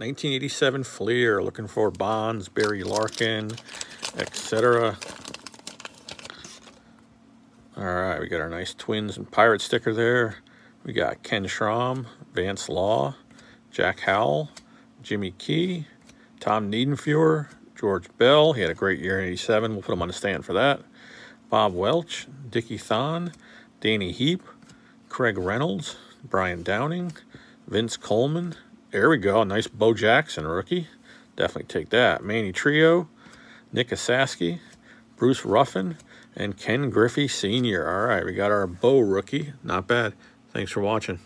1987 Fleer, looking for Bonds, Barry Larkin, etc. All right, we got our nice Twins and Pirate sticker there. We got Ken Schrom, Vance Law, Jack Howell, Jimmy Key, Tom Niedenfuer, George Bell. He had a great year in 87. We'll put him on the stand for that. Bob Welch, Dickie Thon, Danny Heep, Craig Reynolds, Brian Downing, Vince Coleman. There we go. Nice Bo Jackson rookie. Definitely take that. Manny Trillo, Nick Esasky, Bruce Ruffin, and Ken Griffey Sr. All right, we got our Bo rookie. Not bad. Thanks for watching.